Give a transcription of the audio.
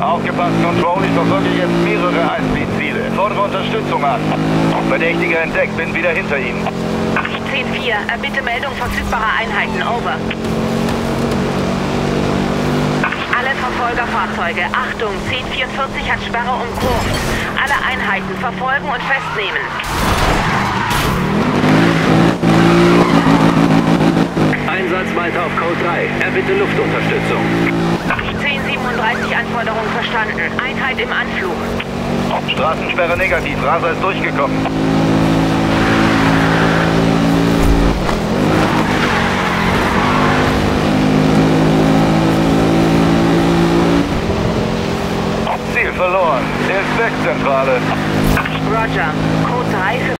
Aufgepasst, Control, ich verfolge jetzt mehrere Highspeed-Ziele. Fordere Unterstützung an. Verdächtiger entdeckt, bin wieder hinter ihm. 10-4, erbitte Meldung verfügbarer Einheiten, over. Alle Verfolgerfahrzeuge, Achtung, 1044 hat Sperre umkurvt. Alle Einheiten verfolgen und festnehmen. Einsatz weiter auf Code 3. Erbitte Luftunterstützung. Verstanden. Einheit im Anflug. Straßensperre negativ. Raser ist durchgekommen. Ziel verloren. Hilfswerkzentrale. Roger. Code 3